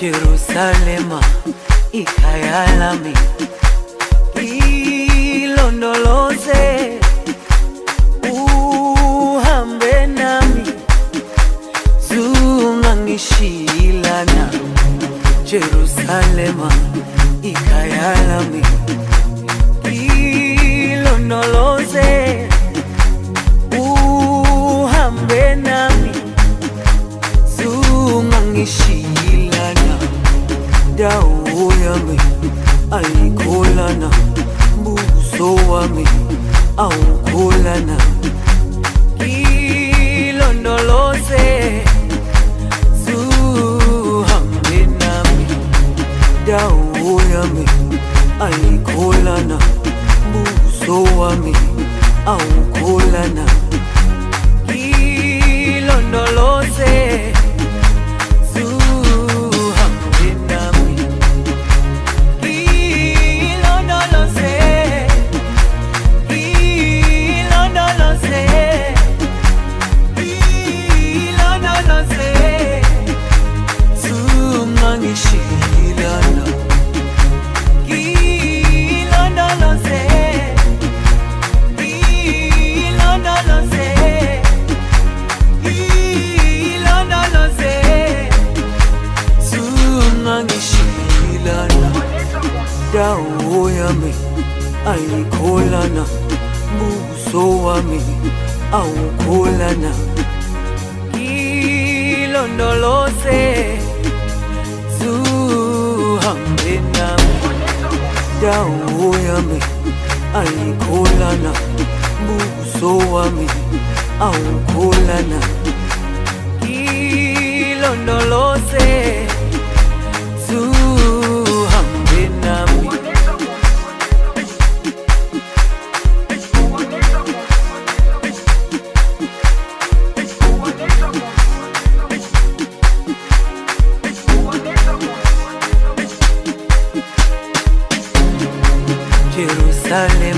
Jerusalema ikhaya lami ilondoloze uhambe nami zungangishilana Jerusalema ikhaya ilondoloze dawo yami ayikholana buso wami awukholana. Ilondoloze zuhambe nami. Dawo yami ayikholana buso wami awukholana dawo yami ayikholana buso wami awukholana ilondoloze zuhambe nami. Dawo yami ayikholana buso wami awukholana ilondoloze Lami